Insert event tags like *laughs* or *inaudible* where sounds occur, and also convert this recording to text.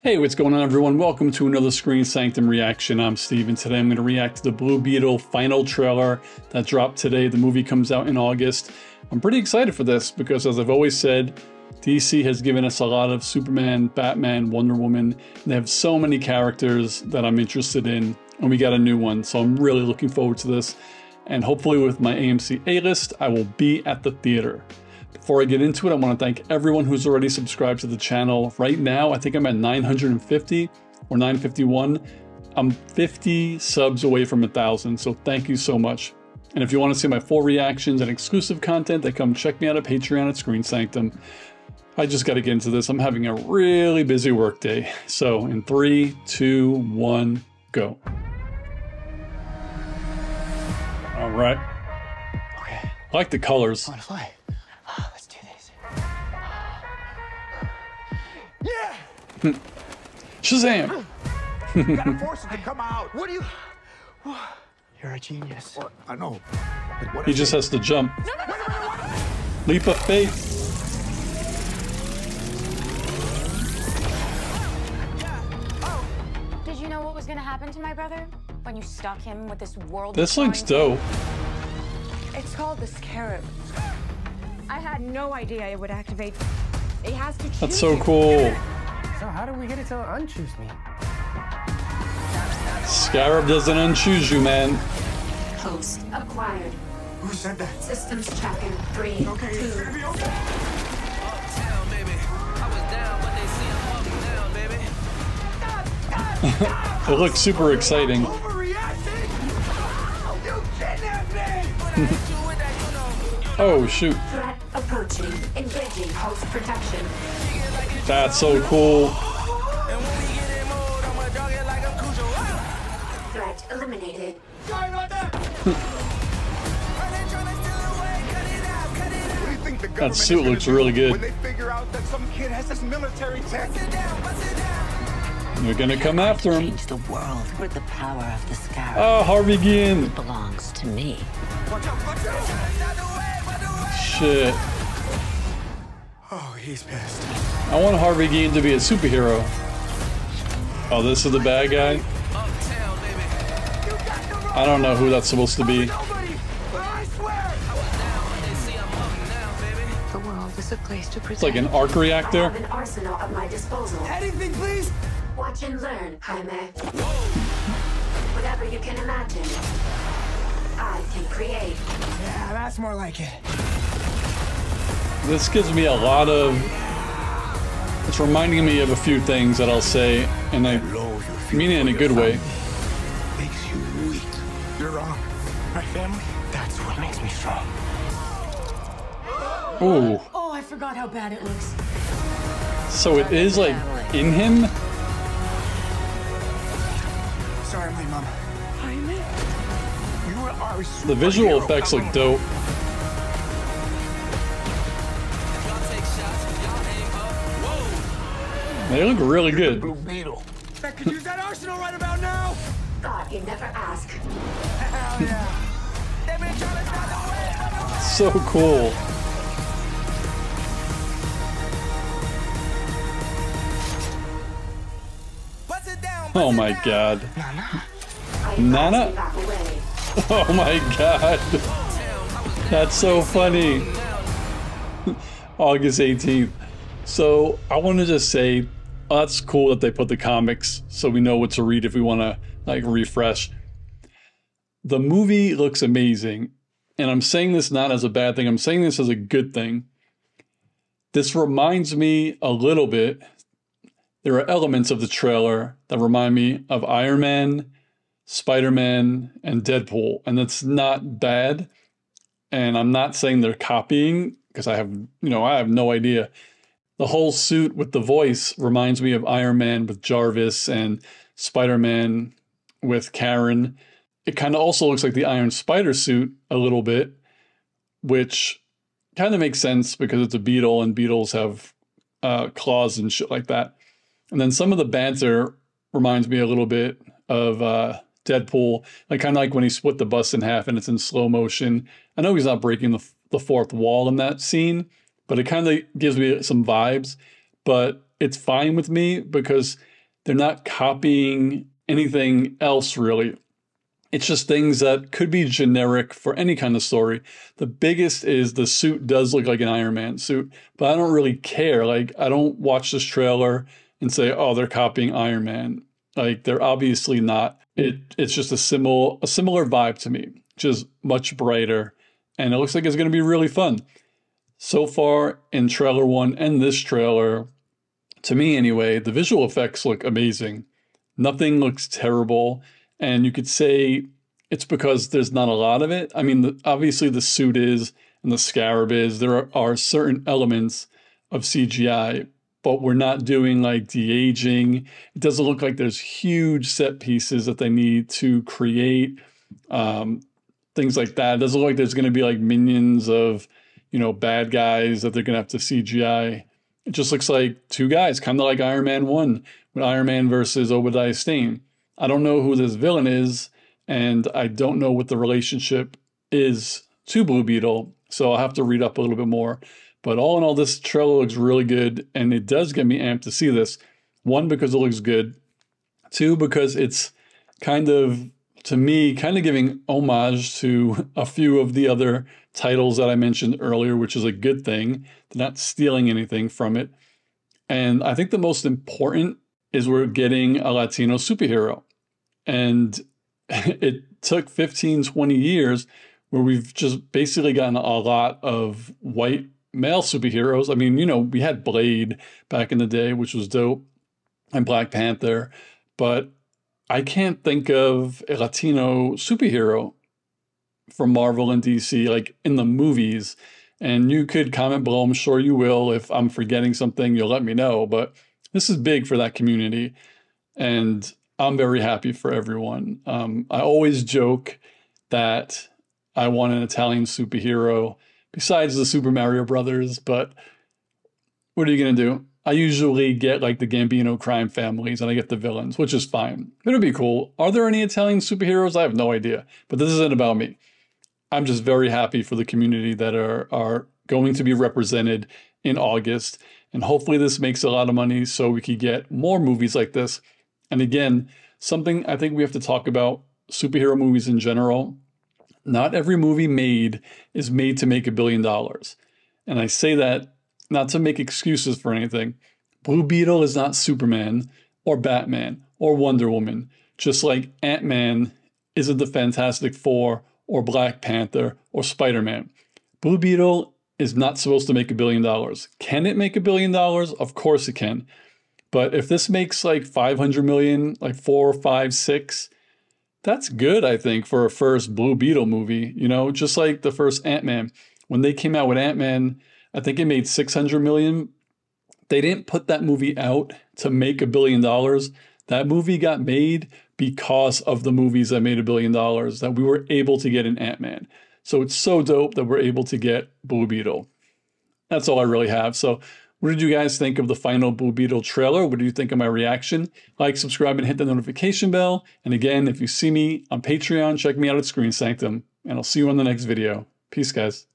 Hey, what's going on, everyone? Welcome to another Screen Sanctum reaction. I'm Steve, and today I'm going to react to the Blue Beetle final trailer that dropped today. The movie comes out in August. I'm pretty excited for this because, as I've always said, DC has given us a lot of Superman, Batman, Wonder Woman, they have so many characters that I'm interested in, and we got a new one, so I'm really looking forward to this. And hopefully, with my AMC A list, I will be at the theater. Before I get into it, I want to thank everyone who's already subscribed to the channel. Right now, I think I'm at 950 or 951. I'm 50 subs away from a thousand, so thank you so much. And if you want to see my full reactions and exclusive content, then come check me out at Patreon at Screen Sanctum. I just got to get into this. I'm having a really busy work day. So in three, two, one, go. All right. Okay. I like the colors. I Yeah! *laughs* Shazam! gotta *laughs* force it to come out. What do you. You're a genius. What? I know. But what He just it? has to jump. Wait, wait, wait, wait. Leap of faith. Oh. Did you know what was gonna happen to my brother when you stuck him with this world? This looks dope. It's called the Scarab. I had no idea it would activate. It has to choose That's so you. cool. So how do we get it to unchoose me? Scarab doesn't unchoose you, man. Host acquired. Who said that? Systems tracking three, Okay, it's two, gonna be okay. It looks super exciting. *laughs* Overreacting? You kidnapped me! Oh, shoot. threat approaching. Engaging host protection. That's so cool. Threat eliminated. That. What do you think the government is suit looks really good. When they figure out that some kid has this military tech. They're gonna come after him. change the world with the power of the scarab Oh, Harvey Guillen. belongs to me. Watch out, watch out! Shit. He's pissed. I want Harvey Guillen to be a superhero. Oh, this is the bad guy? I don't know who that's supposed to be. Nobody! I swear! The world is a place to It's like an protect. arc I reactor. have an arsenal at my disposal. Anything, please? Watch and learn, Jaime. Whatever you can imagine, I can create. Yeah, that's more like it. This gives me a lot of. It's reminding me of a few things that I'll say, and I mean it in a good way. Makes you weak. You're wrong. My family, that's what makes me strong. Ooh. Oh, I forgot how bad it looks. So it is like in him? Sorry, my mama. Jaime? You are a The visual effects look dope. They look really good. Blue Beetle. I could use that arsenal right about now. Thought you'd never ask. Hell yeah. So cool. Oh my god. I Nana? advise you back away. Oh my god. That's so funny. *laughs* August 18th. So I want to just say oh, that's cool that they put the comics so we know what to read if we want to like refresh. The movie looks amazing. And I'm saying this not as a bad thing, I'm saying this as a good thing. This reminds me a little bit. There are elements of the trailer that remind me of Iron Man, Spider Man, and Deadpool. And that's not bad. And I'm not saying they're copying because I have, you know, I have no idea. The whole suit with the voice reminds me of Iron Man with Jarvis and Spider Man with Karen. It kind of also looks like the Iron Spider suit a little bit, which kind of makes sense because it's a beetle and beetles have uh, claws and shit like that. And then some of the banter reminds me a little bit of uh, Deadpool, like kind of like when he split the bus in half and it's in slow motion. I know he's not breaking the, the fourth wall in that scene, but it kind of gives me some vibes. But it's fine with me because they're not copying anything else really. It's just things that could be generic for any kind of story. The biggest is the suit does look like an Iron Man suit, but I don't really care. Like, I don't watch this trailer and say, oh, they're copying Iron Man. Like, they're obviously not. It It's just a similar, a similar vibe to me, just much brighter. And it looks like it's going to be really fun. So far in trailer one and this trailer, to me anyway, the visual effects look amazing. Nothing looks terrible. And you could say it's because there's not a lot of it. I mean, the, obviously the suit is and the scarab is. There are, are certain elements of CGI, but we're not doing like de aging. It doesn't look like there's huge set pieces that they need to create. Um, things like that. It doesn't look like there's going to be like minions of, you know, bad guys that they're going to have to CGI. It just looks like two guys, kind of like Iron Man 1 with Iron Man versus Obadiah Stane. I don't know who this villain is, and I don't know what the relationship is to Blue Beetle, so I'll have to read up a little bit more. But all in all, this trailer looks really good, and it does get me amped to see this. One, because it looks good. Two, because it's kind of, to me, kind of giving homage to *laughs* a few of the other titles that I mentioned earlier, which is a good thing. They're not stealing anything from it. And I think the most important is we're getting a Latino superhero. And *laughs* it took 15, 20 years where we've just basically gotten a lot of white male superheroes. I mean, you know, we had Blade back in the day, which was dope, and Black Panther, but I can't think of a Latino superhero from Marvel and DC, like in the movies. And you could comment below, I'm sure you will. If I'm forgetting something, you'll let me know. But this is big for that community. And I'm very happy for everyone. Um, I always joke that I want an Italian superhero besides the Super Mario Brothers, but what are you going to do? I usually get like the Gambino crime families and I get the villains, which is fine. It'll be cool. Are there any Italian superheroes? I have no idea, but this isn't about me. I'm just very happy for the community that are, are going to be represented in August. And hopefully, this makes a lot of money so we can get more movies like this and again, something I think we have to talk about superhero movies in general. Not every movie made is made to make a billion dollars. And I say that not to make excuses for anything. Blue Beetle is not Superman or Batman or Wonder Woman, just like Ant Man isn't the Fantastic Four or Black Panther or Spider Man. Blue Beetle is not supposed to make a billion dollars. Can it make a billion dollars? Of course it can. But if this makes like 500 million, like four, five, six, that's good, I think, for a first Blue Beetle movie. You know, just like the first Ant Man. When they came out with Ant Man, I think it made 600 million. They didn't put that movie out to make a billion dollars. That movie got made because of the movies that made a billion dollars that we were able to get an Ant Man. So it's so dope that we're able to get Blue Beetle. That's all I really have. So what did you guys think of the final Blue Beetle trailer? What do you think of my reaction? Like, subscribe, and hit the notification bell. And again, if you see me on Patreon, check me out at Screen Sanctum. And I'll see you on the next video. Peace, guys.